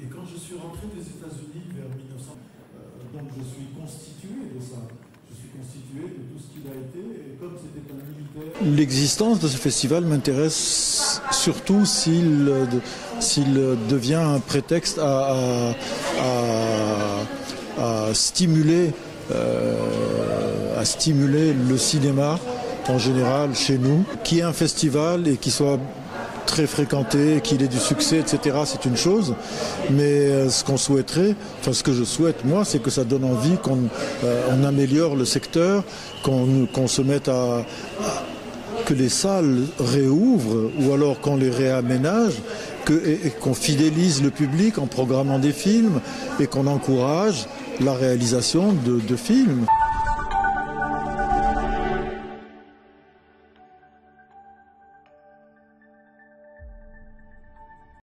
Et quand je suis rentré des États-Unis vers 1900, euh, donc je suis constitué de ça. Je suis constitué de tout ce qu'il a été, et comme c'était un militaire. L'existence de ce festival m'intéresse surtout s'il euh, euh, devient un prétexte à, à, à, à stimuler. Euh, à stimuler le cinéma en général chez nous, qui est un festival et qui soit très fréquenté, qu'il ait du succès, etc., c'est une chose. Mais euh, ce qu'on souhaiterait, enfin ce que je souhaite moi, c'est que ça donne envie qu'on euh, améliore le secteur, qu'on se mette à, que les salles réouvrent ou alors qu'on les réaménage, qu'on fidélise le public en programmant des films et qu'on encourage la réalisation de films.